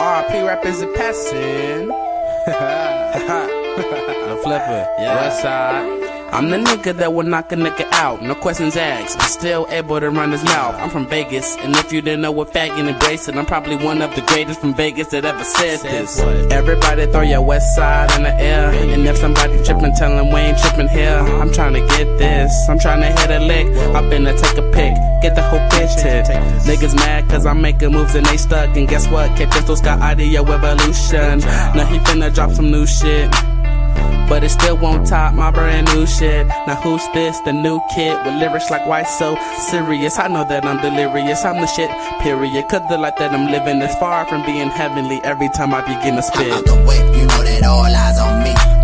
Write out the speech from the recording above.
RP rappers are passing. the flipper, yeah. West side. I'm the nigga that will knock a nigga out, no questions asked, but still able to run his mouth. I'm from Vegas, and if you didn't know what faggot embraced it, I'm probably one of the greatest from Vegas that ever said this. Everybody throw your west side in the air, and if somebody trippin', tell them we ain't trippin' here. I'm trying to get this, I'm trying to hit a lick, I'm finna take a pic, get the whole bitch hit. Niggas mad cause I'm making moves and they stuck, and guess what? K Pistols got audio evolution. Now he finna drop some new shit. But it still won't top my brand new shit. Now who's this? The new kid with lyrics like why so serious? I know that I'm delirious. I'm the shit, period. Cause the life that I'm living is far from being heavenly every time I begin to spit. The whip, you know that all eyes on me.